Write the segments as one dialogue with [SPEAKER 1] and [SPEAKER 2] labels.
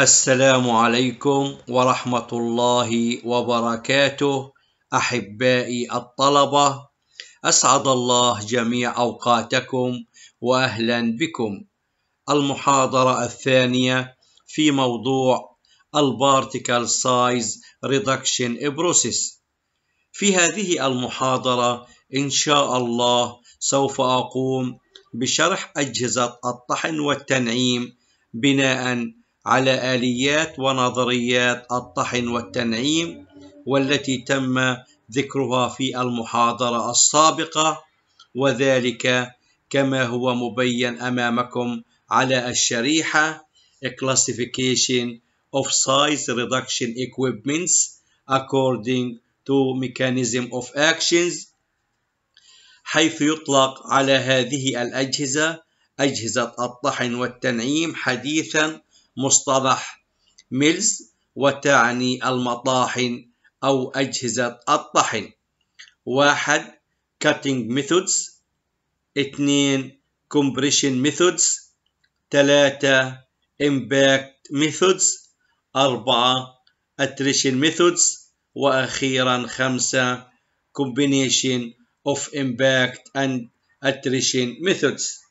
[SPEAKER 1] السلام عليكم ورحمة الله وبركاته أحبائي الطلبة أسعد الله جميع أوقاتكم وأهلا بكم. المحاضرة الثانية في موضوع ال particle size reduction process في هذه المحاضرة إن شاء الله سوف أقوم بشرح أجهزة الطحن والتنعيم بناء على آليات ونظريات الطحن والتنعيم والتي تم ذكرها في المحاضرة السابقة وذلك كما هو مبين أمامكم على الشريحة Classification of Size Reduction Equipments according to Mechanism of Actions حيث يطلق على هذه الأجهزة أجهزة الطحن والتنعيم حديثا مصطلح ميلز وتعني المطاحن أو أجهزة الطحن واحد cutting methods اثنين compression methods ثلاثة impact methods أربعة attrition methods وأخيرا خمسة combination of impact and attrition methods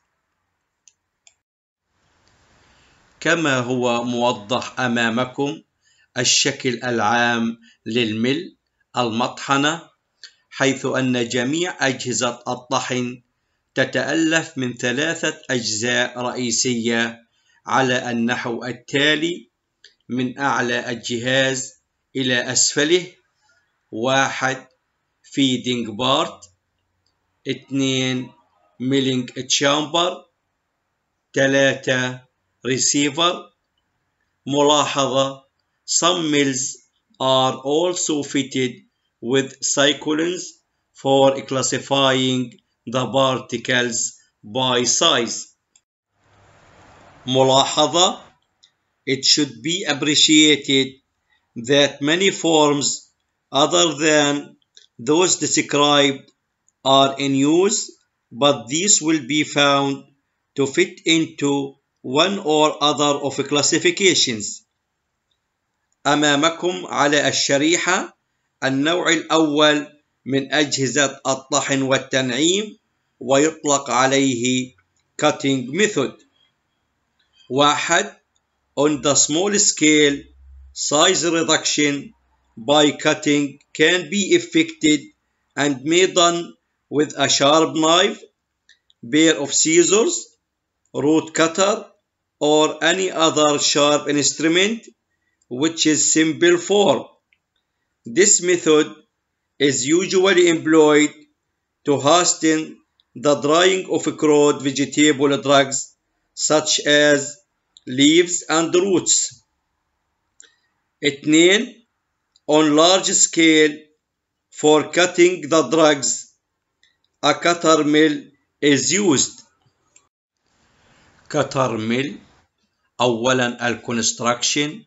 [SPEAKER 1] كما هو موضح أمامكم الشكل العام للمل المطحنة حيث أن جميع أجهزة الطحن تتألف من ثلاثة أجزاء رئيسية على النحو التالي من أعلى الجهاز إلى أسفله واحد feeding بارت اثنين ميلينج تشامبر ثلاثة receiver, mulahada. Some mills are also fitted with cyclones for classifying the particles by size. Mulahada It should be appreciated that many forms other than those described are in use, but these will be found to fit into one or other of classifications أمامكم على الشريحة النوع الأول من أجهزة الطحن والتنعيم ويطلق عليه cutting method واحد on the small scale size reduction by cutting can be effected and may done with a sharp knife pair of scissors root cutter or any other sharp instrument which is simple form. This method is usually employed to hasten the drying of crude vegetable drugs such as leaves and roots. 2. On large scale for cutting the drugs, a cutter mill is used. cutter mill أولا الكونستراكشن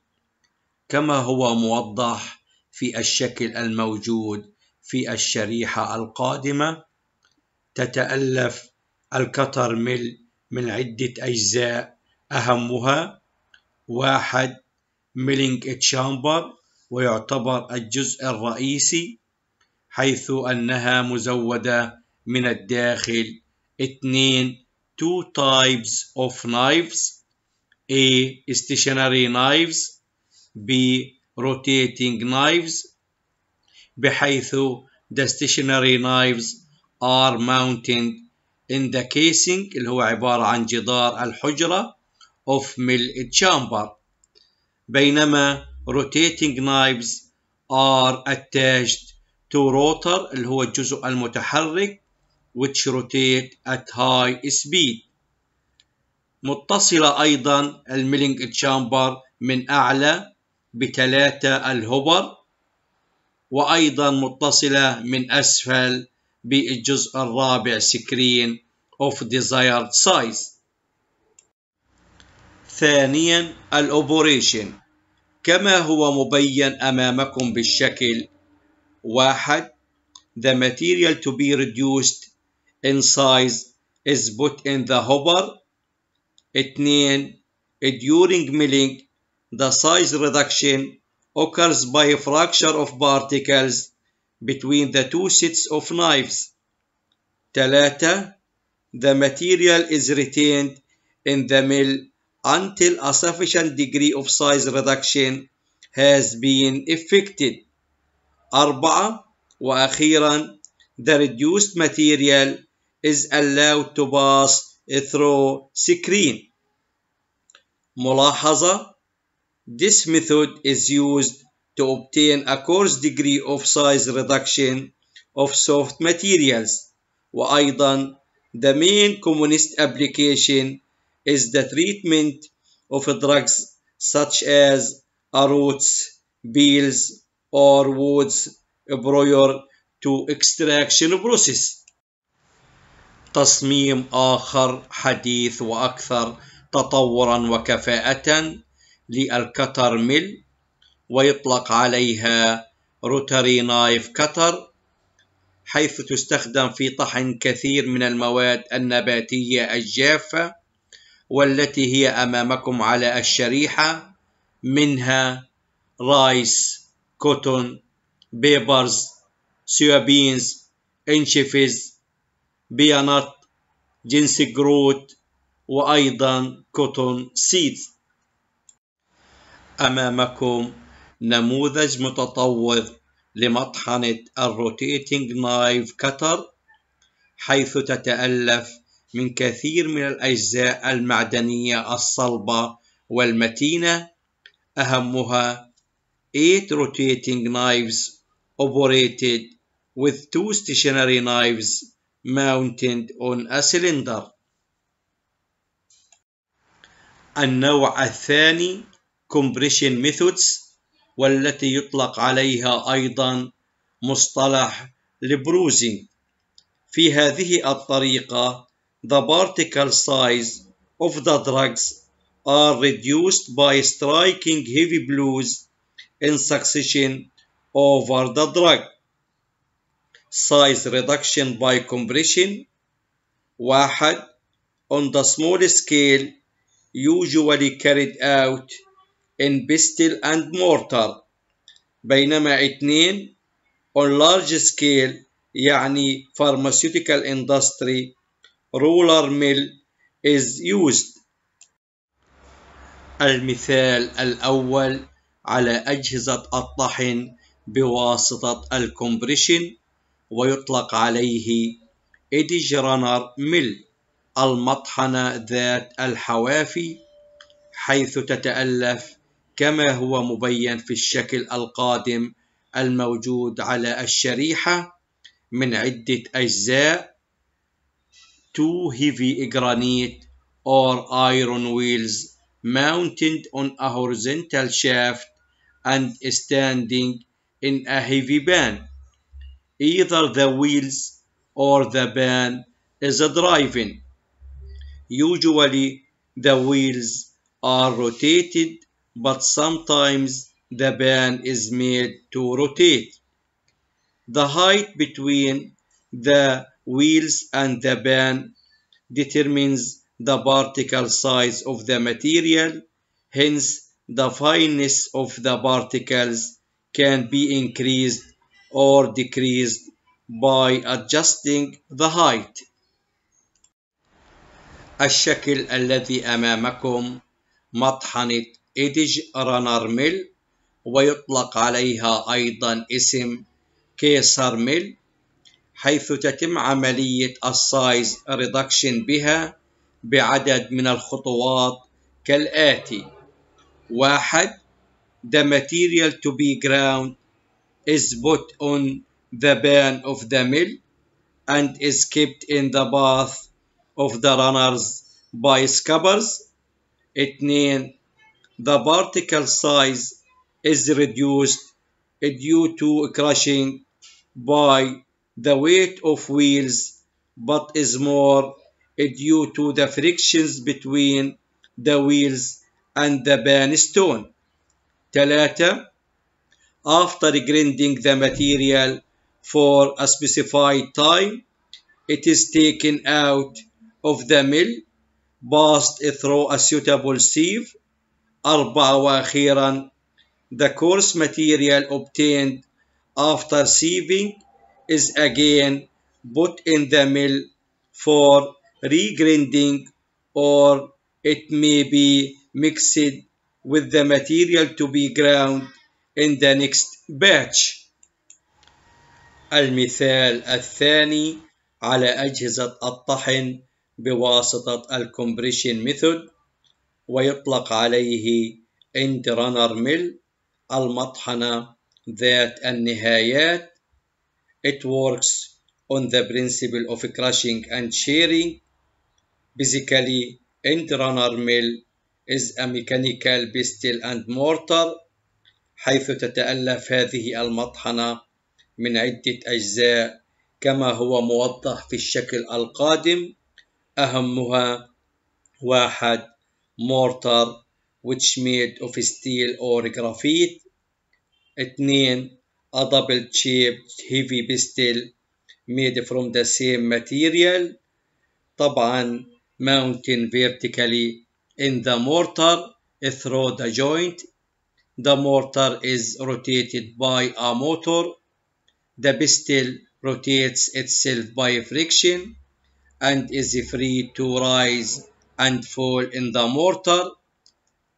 [SPEAKER 1] كما هو موضح في الشكل الموجود في الشريحة القادمة تتألف ال cutter mill من عدة أجزاء أهمها واحد milling chamber ويعتبر الجزء الرئيسي حيث أنها مزودة من الداخل اثنين two types of knives A. Stationary knives B. Rotating knives بحيث the stationary knives are mounted in the casing اللي هو عبارة عن جدار الحجرة of mill chamber بينما rotating knives are attached to rotor اللي هو الجزء المتحرك which rotate at high speed متصلة أيضا ال milling chamber من أعلى بثلاثة ال hopper وأيضا متصلة من أسفل بالجزء الرابع screen of desired size. ثانيا ال operation. كما هو مبين أمامكم بالشكل واحد The material to be reduced in size is put in the hopper. اثنين during milling the size reduction occurs by a fracture of particles between the two sets of knives. 3. The material is retained in the mill until a sufficient degree of size reduction has been effected. 4. وأخيرا the reduced material is allowed to pass through screen. ملاحظة This method is used to obtain a coarse degree of size reduction of soft materials وأيضا the main commonest application is the treatment of drugs such as roots, beels or woods prior to extraction process تصميم آخر حديث وأكثر تطورا وكفاءة لل cutter mill ويطلق عليها rotary knife cutter حيث تستخدم في طحن كثير من المواد النباتية الجافة والتي هي أمامكم على الشريحة منها rice cotton peppers soybeans anchovies peanuts ginseng root وأيضا cotton seeds أمامكم نموذج متطور لمطحنة ال rotating knife cutter حيث تتألف من كثير من الأجزاء المعدنية الصلبة والمتينة. أهمها 8 rotating knives operated with two stationary knives. Mounted on a cylinder. النوع الثاني compression methods والتي يطلق عليها أيضا مصطلح البروزنج في هذه الطريقة the particle size of the drugs are reduced by striking heavy blows in succession over the drug. Size reduction by compression واحد on the small scale usually carried out in pestle and mortar بينما اثنين on large scale يعني pharmaceutical industry roller mill is used المثال الأول على أجهزة الطحن بواسطة ال compression ويطلق عليه edge runner mill المطحنة ذات الحوافي حيث تتألف كما هو مبين في الشكل القادم الموجود على الشريحة من عدة أجزاء two heavy granite or iron wheels mounted on a horizontal shaft and standing in a heavy band. Either the wheels or the band is driving. Usually the wheels are rotated but sometimes the band is made to rotate. The height between the wheels and the band determines the particle size of the material, hence the fineness of the particles can be increased or decreased by adjusting the height. الشكل الذي أمامكم مطحنة edge runner mill ويطلق عليها أيضا اسم chaser mill حيث تتم عملية ال size reduction بها بعدد من الخطوات كالآتي واحد The material to be ground is put on the pan of the mill and is kept in the bath of the runners by scuppers. اثنين The particle size is reduced due to crushing by the weight of wheels but is more due to the frictions between the wheels and the pan stone. ثلاثة After grinding the material for a specified time, it is taken out of the mill, passed through a suitable sieve, أربعة وأخيرا the coarse material obtained after sieving is again put in the mill for regrinding or it may be mixed with the material to be ground in the next batch. المثال الثاني على أجهزة الطحن بواسطة الكمبريشن ميثود ويطلق عليه end runner mill المطحنة ذات النهايات It works on the principle of crushing and shearing. Basically, end runner mill is a mechanical pestle and mortar حيث تتألف هذه المطحنة من عدة أجزاء كما هو موضح في الشكل القادم أهمها واحد mortar which made of steel or graphite اثنين a double shaped heavy pestle made from the same material طبعا mounting vertically in the mortar through the joint the mortar is rotated by a motor the pestle rotates itself by friction and is free to rise and fall in the mortar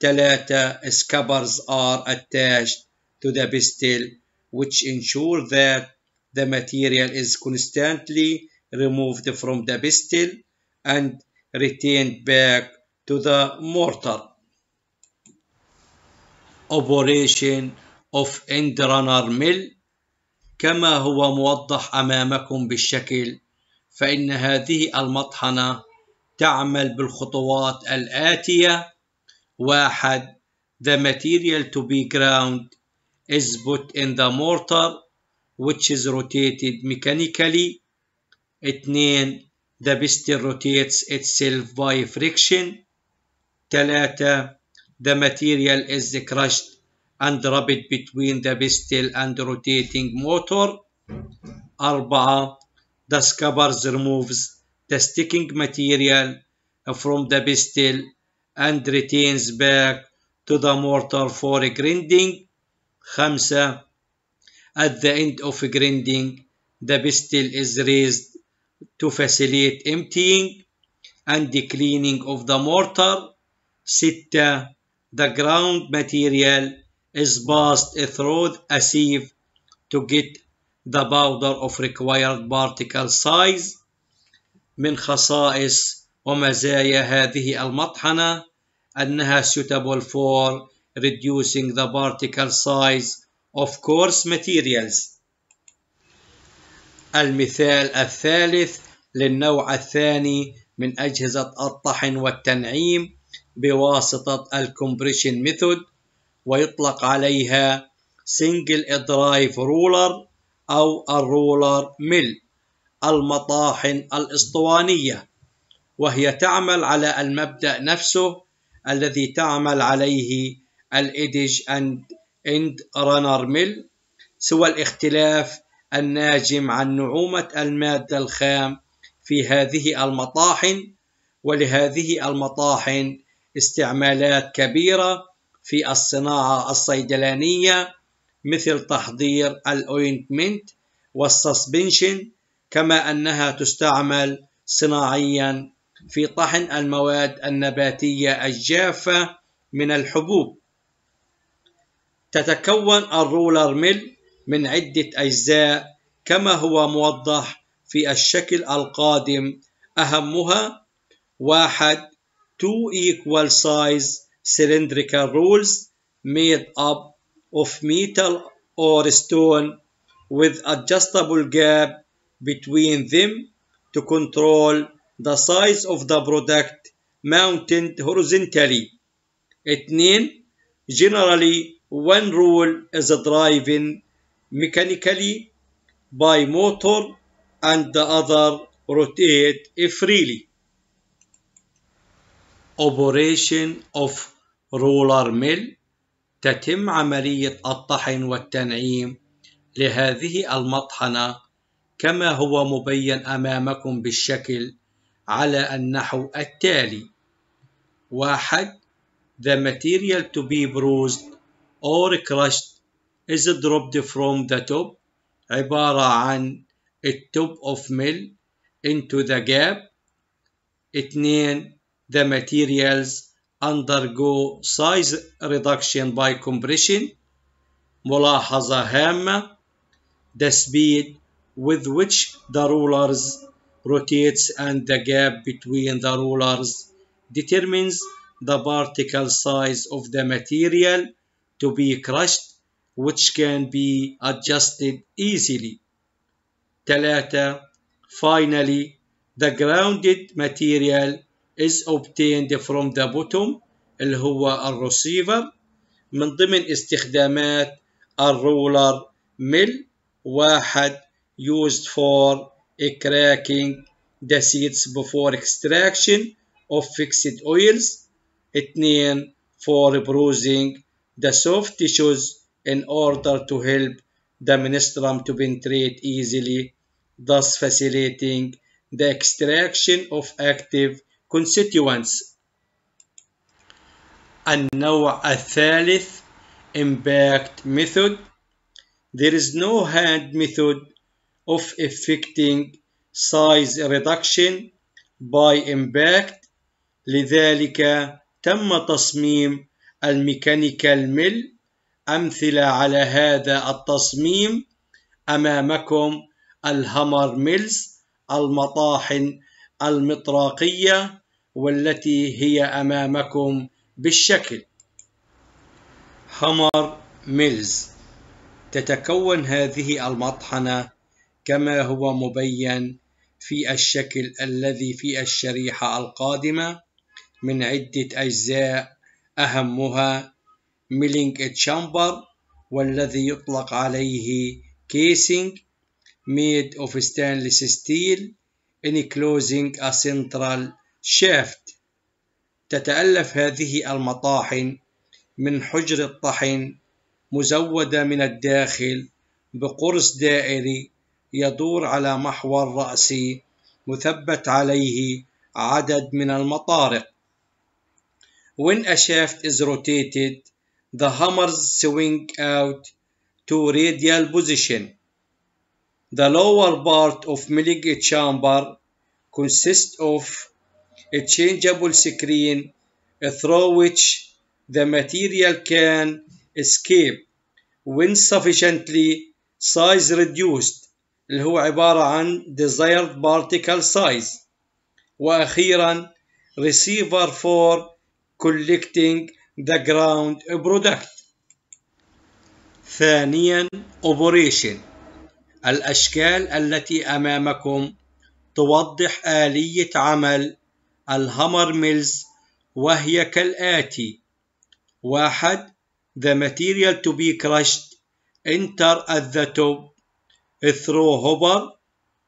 [SPEAKER 1] ثلاثة scabbers are attached to the pestle which ensure that the material is constantly removed from the pestle and retained back to the mortar. Operation of end runner mill كما هو موضح أمامكم بالشكل فإن هذه المطحنة تعمل بالخطوات الآتية واحد The material to be ground is put in the mortar which is rotated mechanically. اثنين The piston rotates itself by friction. ثلاثة the material is crushed and rubbed between the piston and rotating motor. 4. The scabbards removes the sticking material from the piston and returns back to the mortar for grinding. 5. At the end of grinding, the piston is raised to facilitate emptying and the cleaning of the mortar. 6 The ground material is passed through a sieve to get the powder of required particle size. من خصائص ومزايا هذه المطحنة أنها suitable for reducing the particle size of coarse materials. المثال الثالث للنوع الثاني من أجهزة الطحن والتنعيم بواسطة ال compression method ويطلق عليها single drive roller أو ال roller mill المطاحن الإسطوانية. وهي تعمل على المبدأ نفسه الذي تعمل عليه ال edge and end runner mill سوى الاختلاف الناجم عن نعومة المادة الخام في هذه المطاحن ولهذه المطاحن استعمالات كبيرة في الصناعة الصيدلانية مثل تحضير ال ointment وال suspension كما أنها تستعمل صناعيا في طحن المواد النباتية الجافة من الحبوب. تتكون الرولر ميل من عدة أجزاء كما هو موضح في الشكل القادم. أهمها واحد two equal size cylindrical rules made up of metal or stone with adjustable gap between them to control the size of the product mounted horizontally. 2. Generally, one rule is driven mechanically by motor and the other rotate freely. Operation of roller mill تتم عملية الطحن والتنعيم لهذه المطحنة كما هو مبين أمامكم بالشكل على النحو التالي. واحد the material to be bruised or crushed is dropped from the top عبارة عن التوب of mill into the gap. اثنين the materials undergo size reduction by compression ملاحظة هامة the speed with which the rulers rotates and the gap between the rulers determines the particle size of the material to be crushed which can be adjusted easily. 3. Finally, the grounded material is obtained from the bottom اللي هو الرسيفر من ضمن استخدامات الرولر ميل واحد used for cracking the seeds before extraction of fixed oils اثنين for bruising the soft tissues in order to help the menstruum to penetrate easily thus facilitating the extraction of active constituents. النوع الثالث impact method. There is no hand method of effecting size reduction by impact. لذلك تم تصميم الميكانيكال ميل. أمثلة على هذا التصميم أمامكم. ال hammer mills المطاحن المطراقية. والتي هي أمامكم بالشكل. hammer mills تتكون هذه المطحنة كما هو مبين في الشكل الذي في الشريحة القادمة من عدة أجزاء. أهمها milling chamber والذي يطلق عليه casing made of stainless steel enclosing a central shaft تتألف هذه المطاحن من حجر الطحن مزودة من الداخل بقرص دائري يدور على محور رأسي مثبت عليه عدد من المطارق When a shaft is rotated, the hammers swing out to radial position. The lower part of milling chamber consists of changeable screen through which the material can escape when sufficiently size reduced اللي هو عبارة عن desired particle size وأخيرا receiver for collecting the ground product ثانيا operation الأشكال التي أمامكم توضح آلية عمل الهامر ميلز وهي كالآتي واحد the material to be crushed enter at the top through hopper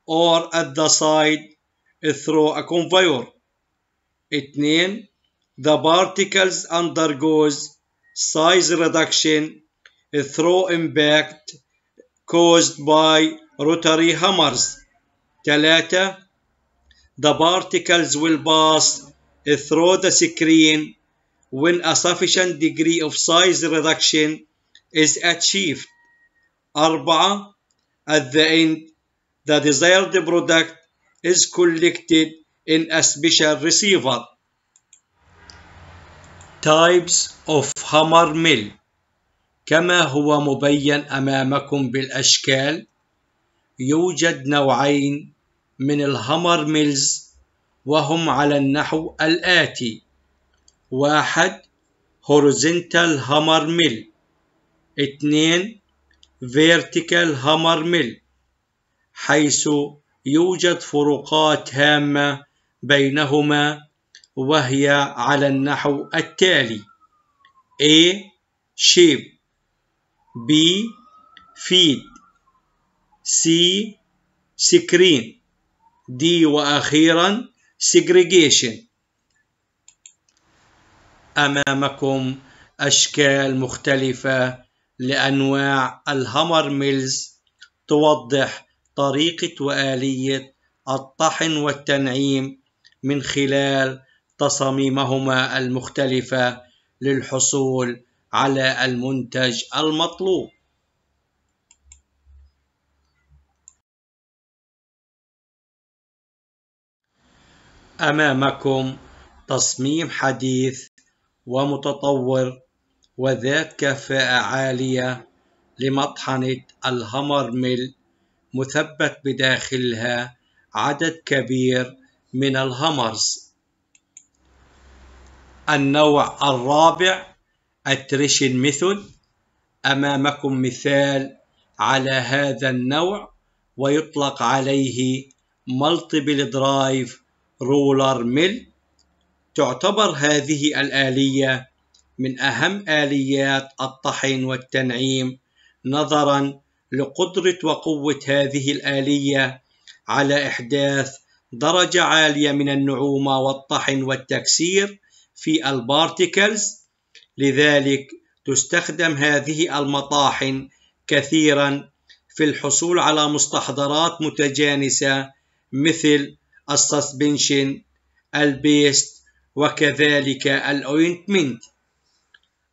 [SPEAKER 1] or at the side through a conveyor اثنين the particles undergoes size reduction through impact caused by rotary hammers. ثلاثة The particles will pass through the screen when a sufficient degree of size reduction is achieved. أربعة At the end, the desired product is collected in a special receiver. Types of hammer mill كما هو مبين أمامكم بالأشكال يوجد نوعين من الهامر ميلز وهم على النحو الآتي. واحد horizontal hammer mill. اثنين vertical hammer mill. حيث يوجد فروقات هامة بينهما وهي على النحو التالي. A shape. B feed C screen. D وأخيرا segregation. أمامكم أشكال مختلفة لأنواع الهامر ميلز توضح طريقة وآلية الطحن والتنعيم من خلال تصاميمهما المختلفة للحصول على المنتج المطلوب. أمامكم تصميم حديث ومتطور وذات كفاءة عالية لمطحنة ال hammer mill مثبت بداخلها عدد كبير من ال hammers النوع الرابع ال attrition method. أمامكم مثال على هذا النوع ويطلق عليه multiple drive roller mill تعتبر هذه الآلية من أهم آليات الطحن والتنعيم نظرا لقدرة وقوة هذه الآلية على إحداث درجة عالية من النعومة والطحن والتكسير في ال particles. لذلك تستخدم هذه المطاحن كثيرا في الحصول على مستحضرات متجانسة مثل ال suspension ال paste وكذلك ال ointment.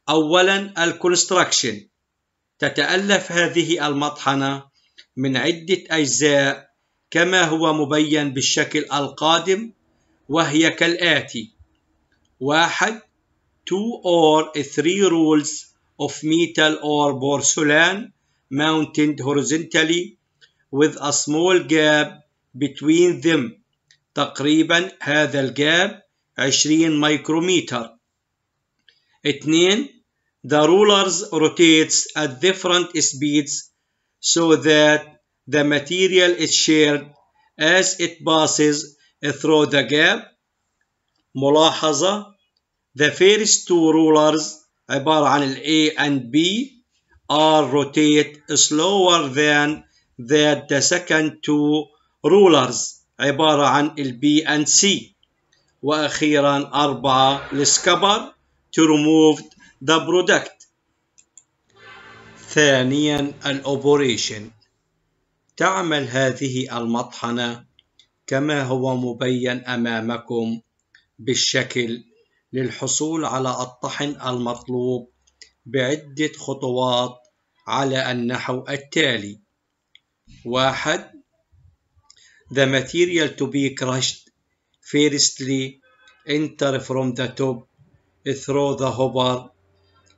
[SPEAKER 1] اولا ال construction. تتألف هذه المطحنة من عدة أجزاء كما هو مبين بالشكل القادم وهي كالآتي. واحد two or three rolls of metal or porcelain mounted horizontally with a small gap between them. تقريبا هذا الجاب 20 مايكرومتر اثنين the rulers rotates at different speeds so that the material is shared as it passes through the gap ملاحظة the first two rulers عبارة عن ال A and B are rotate slower than the second two rulers عبارة عن البي and C. وأخيرا أربعة السكبر to remove the product. ثانيا الأوبريشن. تعمل هذه المطحنة كما هو مبين أمامكم بالشكل للحصول على الطحن المطلوب بعدة خطوات على النحو التالي. واحد the material to be crushed firstly enter from the top through the hopper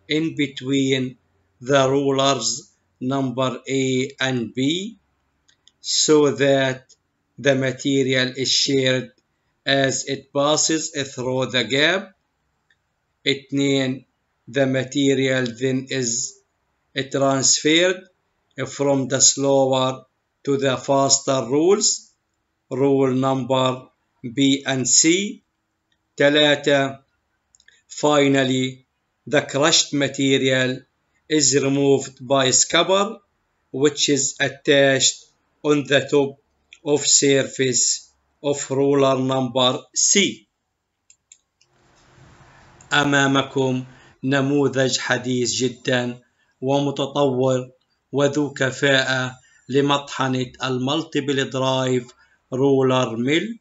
[SPEAKER 1] in between the rulers number A and B so that the material is shared as it passes through the gap. اثنين the material then is transferred from the slower to the faster rules Rule number B and C ثلاثة finally the crushed material is removed by scupper which is attached on the top of surface of ruler number C أمامكم نموذج حديث جدا ومتطور وذو كفاءة لمطحنة المالتيبل درايف رولر ميل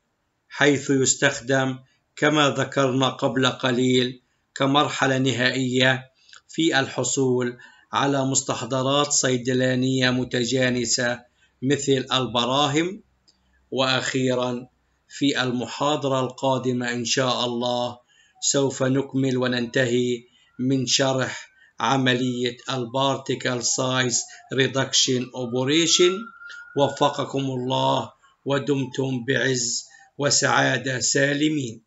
[SPEAKER 1] حيث يستخدم كما ذكرنا قبل قليل كمرحلة نهائية في الحصول على مستحضرات صيدلانية متجانسة مثل المراهم وأخيرا في المحاضرة القادمة إن شاء الله سوف نكمل وننتهي من شرح عملية ال particle size reduction operation. وفقكم الله ودمتم بعز وسعادة سالمين.